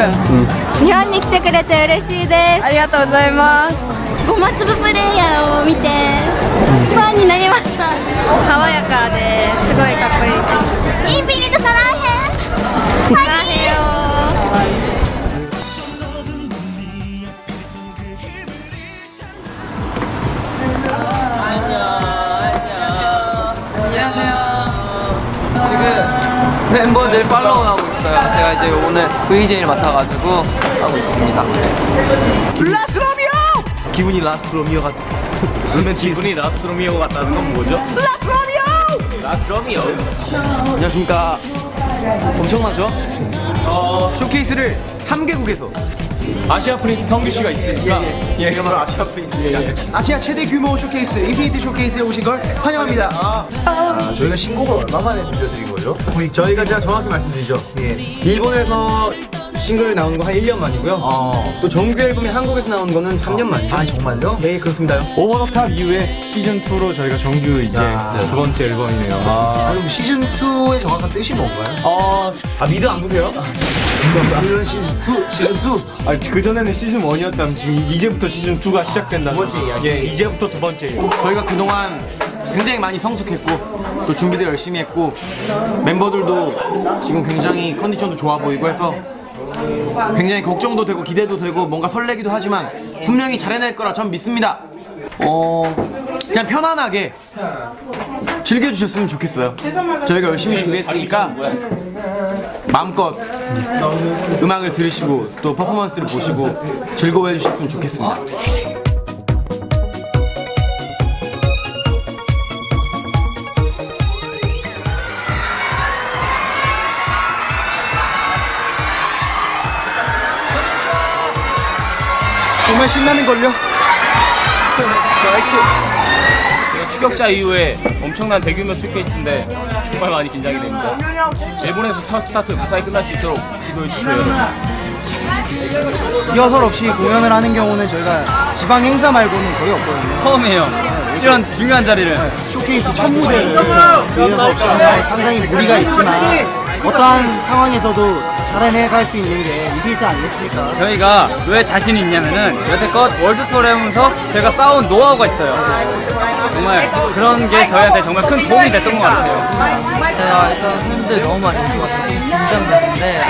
어허 気分、日本に来てくれて嬉しいですありがとうございますごま粒プレイヤーを見てファンになりました爽やかですごいかっこいいですインフィニットサラーヘンサラヘヨ 지금 멤버들 팔로우 하고 있어요. 제가 이제 오늘 VJ를 맡아가지고 하고 있습니다. 기분이 Last Romeo 같아. 그러면 기분이 Last Romeo 같다는 건 뭐죠? Last Romeo! Last Romeo. 안녕하십니까. 엄청나죠? 어, 쇼케이스를 3개국에서 아시아 prince 성규 씨가 있으니까 예, 예. 가 바로 아시아 prince입니다. 아시아 최대 규모 쇼케이스 인피니트 쇼케이스에 오신 걸 환영합니다. 아, 저희가 신곡을 얼마 만에 들려드린 거죠? 저희가 제가 정확히 말씀드리죠. 예. 일본에서 싱글 나온 거 한 1년 만이고요. 또 정규 앨범이 한국에서 나온 거는 3년 만이죠. 아, 정말요? 예, 그렇습니다. Over The Top 이후에 시즌 2로 저희가 정규 이제 두 번째 앨범이네요. 아, 그럼 시즌 2의 정확한 뜻이 뭔가요? 어, 아, 미드 안 보세요? 물론 시즌 2, 시즌 2. 아, 그 전에는 시즌 1이었다면 지금 이제부터 시즌 2가 시작된다. 두 번째 이야기. 예, 이제부터 두 번째예요. 저희가 그동안 굉장히 많이 성숙했고 또 준비도 열심히 했고 멤버들도 지금 굉장히 컨디션도 좋아 보이고 해서 굉장히 걱정도 되고 기대도 되고 뭔가 설레기도 하지만 분명히 잘해낼 거라 전 믿습니다. 어 그냥 편안하게 즐겨주셨으면 좋겠어요. 저희가 열심히 준비했으니까 마음껏 음악을 들으시고 또 퍼포먼스를 보시고 즐거워해 주셨으면 좋겠습니다. 정말 신나는 걸요? 추격자 이후에 엄청난 대규모 쇼케이스인데 정말 많이 긴장이 됩니다. 일본에서 첫 스타트 무사히 끝날 수 있도록 기도해 주세요. 리허설 없이 공연을 하는 경우는 저희가 지방 행사 말고는 거의 없거든요. 처음이에요. 이런 중요한 자리를. 쇼케이스 첫 무대를 리허설 없이 상당히 무리가 있지만 어떠한 상황에서도 잘해내갈 수 있는 게 인피니트 아니겠습니까? 저희가 왜 자신이 있냐면은 여태껏 월드 투어를 하면서 제가 쌓아온 노하우가 있어요. 정말 그런 게 저희한테 정말 큰 도움이 됐던 것 같아요. 제가 일단 팬들 너무 많이 오셔서 좀 긴장되는데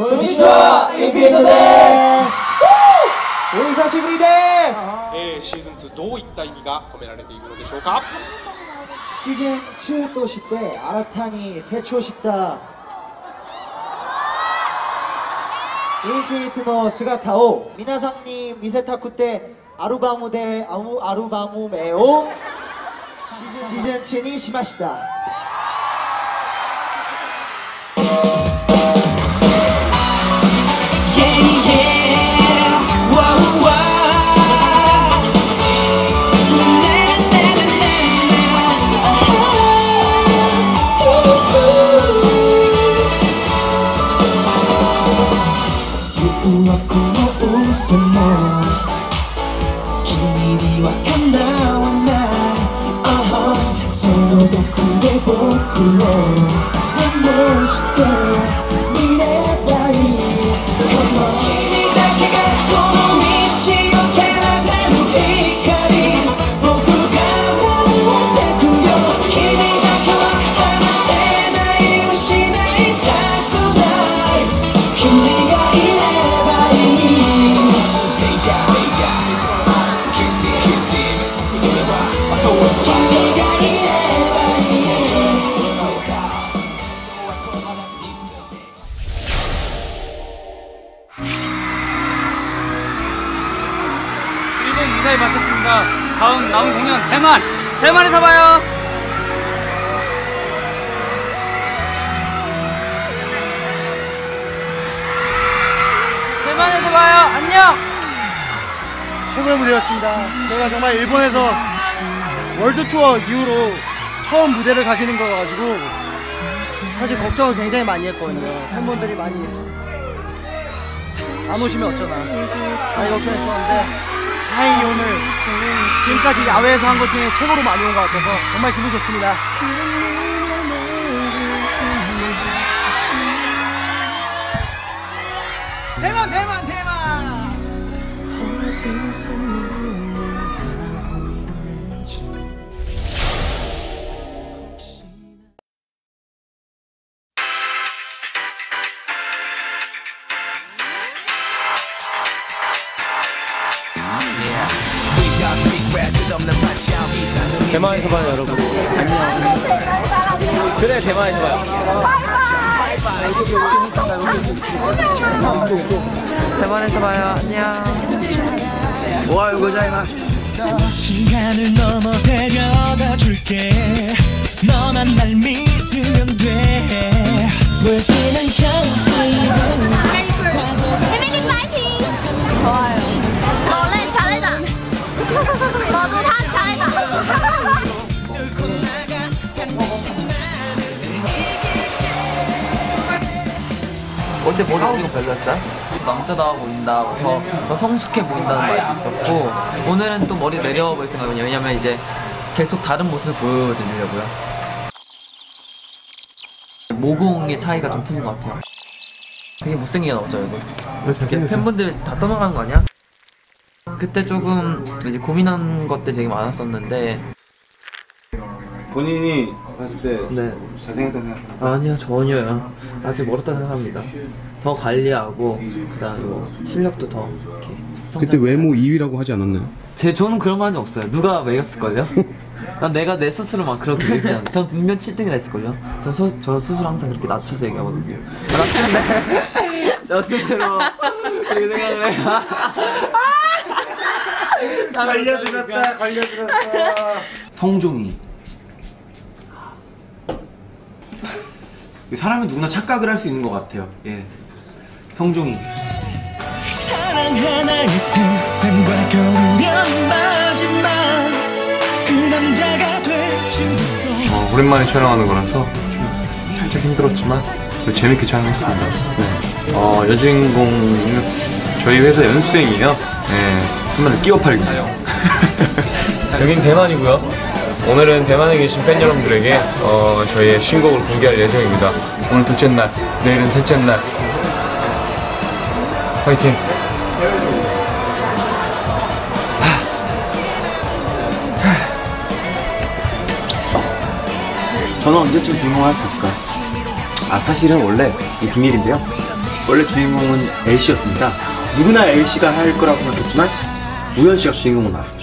こんにちはインフィトです。お久しぶりです、えー、シーズン2どういった意味が込められているのでしょうか？シーズン2として新たに成長したインフィトの姿を皆さんに見せたくてアルバムでアルバム名をシーズン2にしました。 최고의 무대였습니다. 제가 정말 일본에서 월드 투어 이후로 처음 무대를 가시는 거여가지고 사실 걱정을 굉장히 많이 했거든요. 팬분들이 많이 안 오시면 어쩌나 많이 걱정했었는데 다행히 오늘 지금까지 야외에서 한 것 중에 최고로 많이 온 것 같아서 정말 기분 좋습니다. 대만 대만 대만! 어디서 눈물하고 있는지 대만에서 봐요 여러분. 그래 대만에서 봐요. 대만에서 봐요. 안녕 와 이거 잘마 시간을 넘어 데려가 줄게 너만 날 믿으면 돼 보지는 현실은 해민이 파이팅! 좋아요. 너네 잘해라. 너도 다 잘해라. 어제 머리 올리고 별로였 어요? 남자다워 보인다부터 더 성숙해 보인다는 말도 있었고 오늘은 또 머리 내려와 볼 생각이에요 왜냐면 이제 계속 다른 모습을 보여드리려고요 모공의 차이가 좀 크는 것 같아요 되게 못생기게 나왔죠 이거 어떻게 팬분들 다 떠나가는 거 아니야? 그때 조금 이제 고민한 것들이 되게 많았었는데 본인이 봤을 때 네. 잘생겼다고 생각해요. 아니요 전혀요. 아직 멀었다 생각합니다. 더 관리하고 그다음에 뭐 실력도 더 이렇게 그때 외모 2위라고 하지 않았나요? 제 저는 그런 말 한 적 없어요. 누가 매겼을걸요? 난 내가 내 스스로 막 그렇게 얘기하지 않아요. 전 분명 7등을 했을걸요? 저, 서, 저 스스로 항상 그렇게 낮춰서 얘기하거든요. 아, 낮춘데 저 스스로 그렇게 생각을 해요. 걸려들었다 걸려들었어. 성종이 사람은 누구나 착각을 할 수 있는 것 같아요 예 성종이 사랑 하나의 세상과 겨루면 마지막 그 남자가 될줄 있어 어, 오랜만에 촬영하는 거라서 좀 살짝 힘들었지만 또 재밌게 촬영했습니다. 네. 어, 여주인공은 저희 회사 연습생이에요. 네. 한마디 끼워 팔기예요. 여긴 대만이고요. 오늘은 대만에 계신 팬 여러분들에게 어, 저희의 신곡을 공개할 예정입니다. 오늘 둘째 날, 내일은 셋째 날. 화이팅! 저는 언제쯤 주인공 할 수 있을까요? 아 사실은 원래 이 비밀인데요 원래 주인공은 L씨였습니다 누구나 L씨가 할 거라고 생각했지만 우연씨가 주인공으로 나왔었죠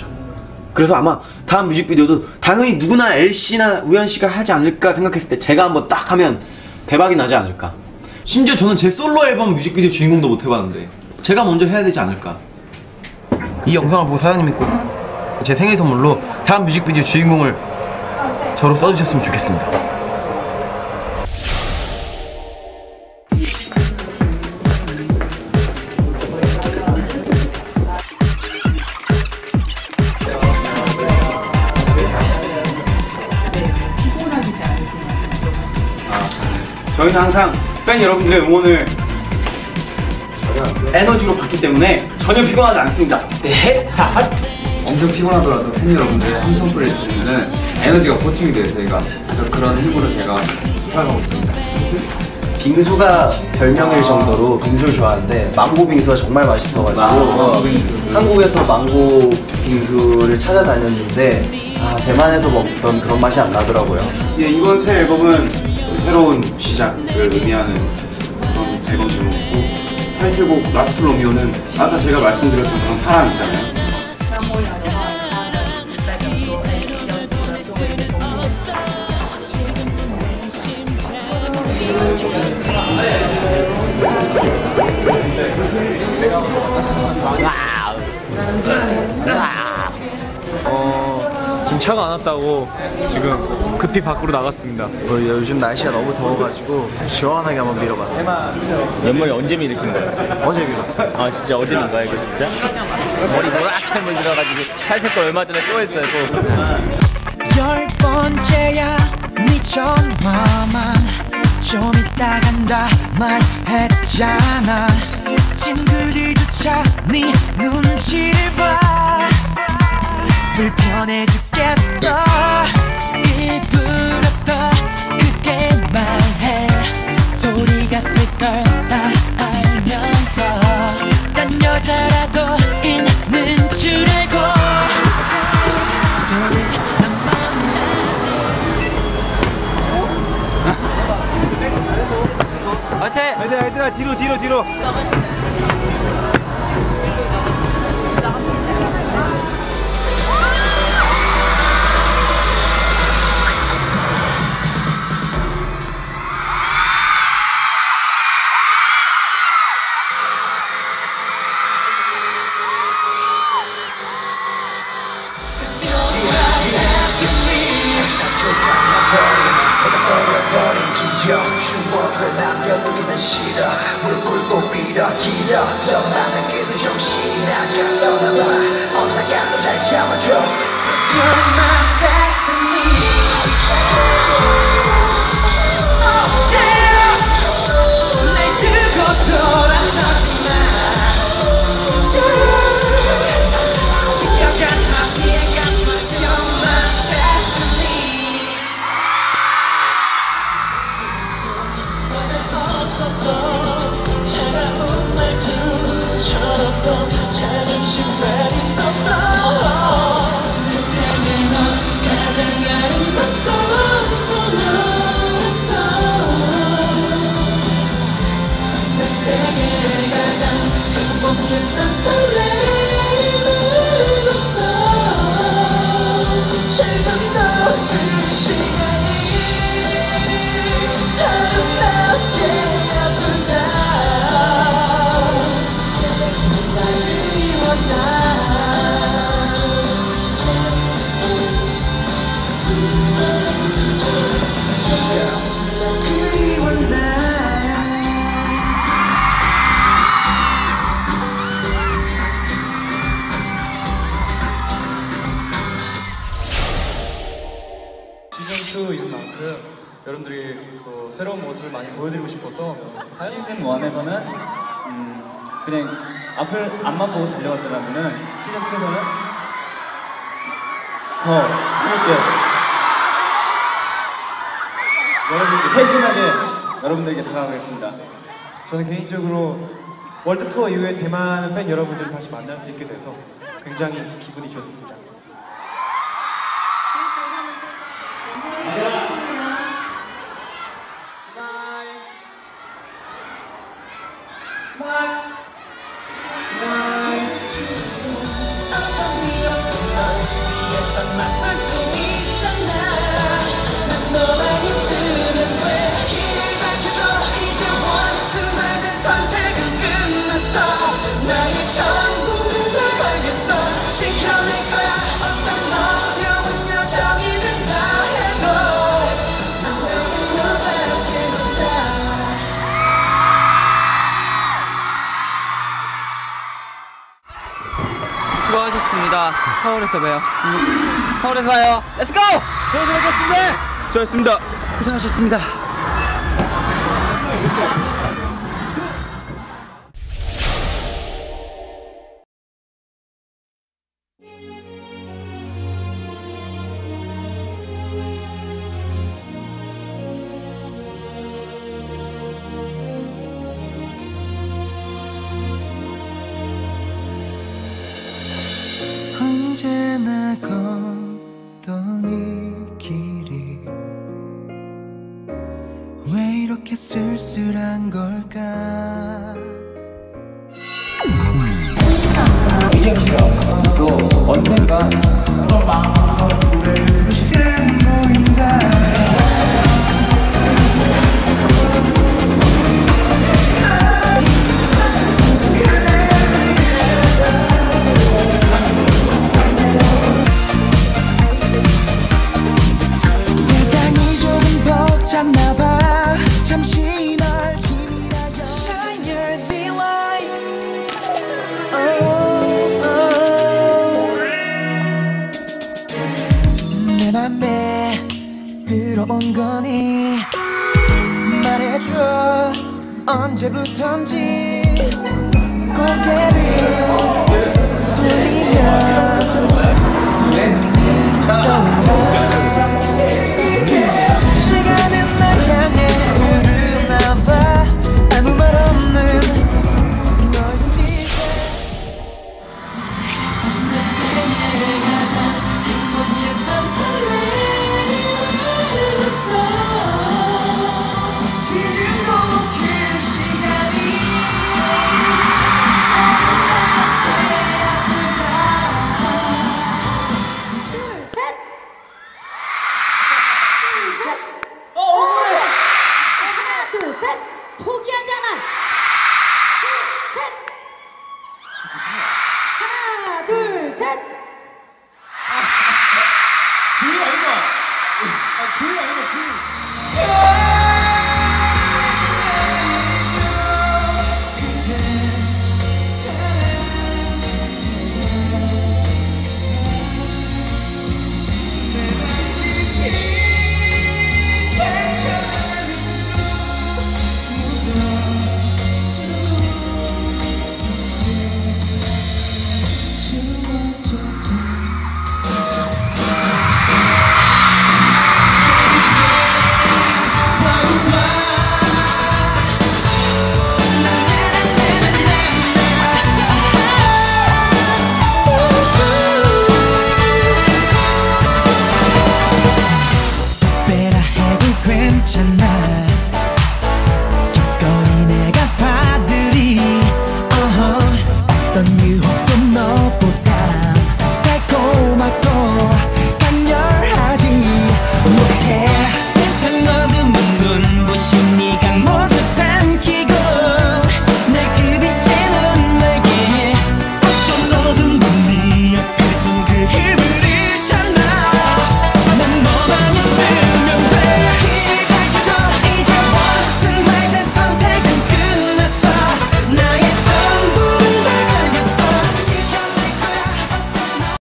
그래서 아마 다음 뮤직비디오도 당연히 누구나 LC나 우현 씨가 하지 않을까 생각했을 때 제가 한번 딱 하면 대박이 나지 않을까. 심지어 저는 제 솔로 앨범 뮤직비디오 주인공도 못 해봤는데 제가 먼저 해야 되지 않을까. 이 영상을 보고 사장님이 꼭제 생일 선물로 다음 뮤직비디오 주인공을 저로 써주셨으면 좋겠습니다. 저희는 항상 팬 여러분들의 응원을 에너지로 받기 때문에 전혀 피곤하지 않습니다. 네. 엄청 피곤하더라도 팬 여러분들의 함성 소리를 들으면 에너지가 보충이 돼요 저희가 그래서 그런 힘으로 제가 살아가고 있습니다 빙수가 별명일 정도로 빙수를 좋아하는데 망고 빙수가 정말 맛있어가지고 빙수. 한국에서 망고 빙수를 찾아다녔는데 아, 대만에서 먹던 그런 맛이 안 나더라고요. 예, 이번 새 앨범은 새로운 시작을 의미하는 그런 앨범 제목이고 타이틀곡 Last Romeo는 아까 제가 말씀드렸던 그런 사람 있잖아요. 어, 지금 차가 안 왔다고 지금 급히 밖으로 나갔습니다. 뭐 요즘 날씨가 너무 더워가지고 시원하게 한번 밀어봤어요. 옆머리 언제 밀으신 거예요? 어제 밀었어요. 아 진짜 어제 밀 거야 이거 진짜? 머리 노랗게 물들어가지고 탈색도 얼마 전에 또 했어요 또 열 번째야 네 전화만 좀 이따 간다 말했잖아 친구들조차 네 눈치를 봐 불편해 죽겠어. 일부러 크게 말해. 소리가 쓸걸 다 알면서 딴 여자라도 있는 줄 알고. 너를 화이팅! 얘들아 얘들아 뒤로 뒤로 뒤로 시즌 1에서는 음, 그냥 앞을 앞만 보고 달려갔더라면은 시즌 2에서는 더 새롭게 여러분께 세심하게 여러분들에게 다가가겠습니다. 저는 개인적으로 월드 투어 이후에 대만 팬 여러분들을 다시 만날 수 있게 돼서 굉장히 기분이 좋습니다. 서울에서 봬요. 서울에서 봐요. 렛츠고! 서울에서 뵙겠습니다. 수고하셨습니다. 고생하셨습니다. 쓸쓸한 걸까? 말해줘. 언제부턴지 고개를 돌리면 내 눈이 떠올라.